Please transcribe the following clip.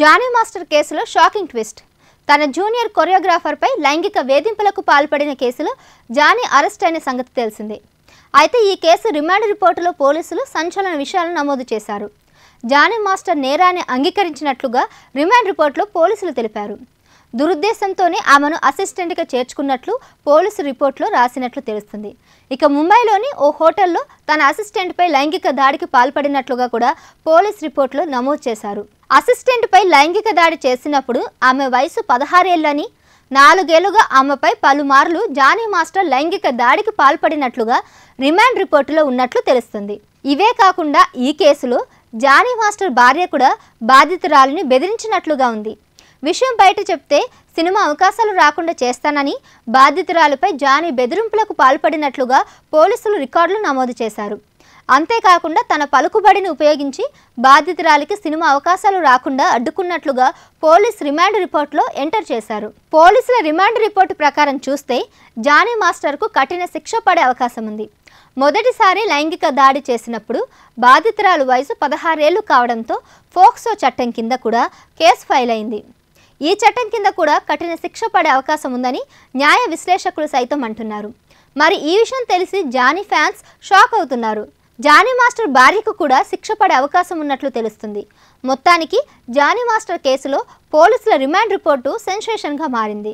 Johnny master కేసులో shocking twist. తన junior కొరియోగ్రాఫర్పై లైంగిక వేధింపులకు పాల్పడిన కేసులో జానీ అరెస్ట్ అయిన సంగతి తెలిసిందే. అయితే ఈ కేసు రిమాండ్ రిపోర్టులో పోలీసులు సంచలన విషయాలను నమోదు చేశారు. జానీ మాస్టర్ నేరాన్ని అంగీకరించినట్లుగా రిమాండ్ రిపోర్టులో పోలీసులు తెలిపారు. దురుద్దేశంతోనే ఆమెను అసిస్టెంట్గా చేర్చుకున్నట్లు పోలీసు రిపోర్ట్లో రాసినట్లు తెలుస్తుంది. ఇక ముంబైలోని ఓ హోటల్లో తన అసిస్టెంట్పై లైంగిక దాడికి పాల్పడినట్లుగా కూడా పోలీస్ రిపోర్టులో నమోదు చేశారు. అసిస్టెంట్పై లైంగిక దాడి చేసినప్పుడు ఆమె వయసు పదహారేళ్ళని నాలుగేళ్ళుగా ఆమెపై పలుమార్లు జానీ మాస్టర్ లైంగిక దాడికి పాల్పడినట్లుగా రిమాండ్ రిపోర్టులో ఉన్నట్లు తెలుస్తుంది. ఇవే కాకుండా ఈ కేసులో జానీ మాస్టర్ భార్య కూడా బాధితురాలిని బెదిరించినట్లుగా ఉంది. విషయం బయట చెప్తే సినిమా అవకాశాలు రాకుండా చేస్తానని బాధితురాలపై జానీ బెదిరింపులకు పాల్పడినట్లుగా పోలీసులు రికార్డులు నమోదు చేశారు. అంతేకాకుండా తన పలుకుబడిని ఉపయోగించి బాధితురాలికి సినిమా అవకాశాలు రాకుండా అడ్డుకున్నట్లుగా పోలీస్ రిమాండ్ రిపోర్ట్లో ఎంటర్ చేశారు. పోలీసుల రిమాండ్ రిపోర్టు ప్రకారం చూస్తే జానీ మాస్టర్కు కఠిన శిక్ష పడే అవకాశం ఉంది. మొదటిసారి లైంగిక దాడి చేసినప్పుడు బాధితురాలు వయసు పదహారేళ్ళు కావడంతో ఫోక్సో చట్టం కింద కూడా కేసు ఫైల్ అయింది ఈ చట్టం కింద కూడా కఠిన శిక్ష పడే అవకాశం ఉందని న్యాయ విశ్లేషకులు సైతం అంటున్నారు. మరి ఈ విషయం తెలిసి జానీ ఫ్యాన్స్ షాక్ అవుతున్నారు. జానీ మాస్టర్ భార్యకు కూడా శిక్ష పడే అవకాశం ఉన్నట్లు తెలుస్తుంది. మొత్తానికి జానీ మాస్టర్ కేసులో పోలీసుల రిమాండ్ రిపోర్టు సెన్సేషన్గా మారింది.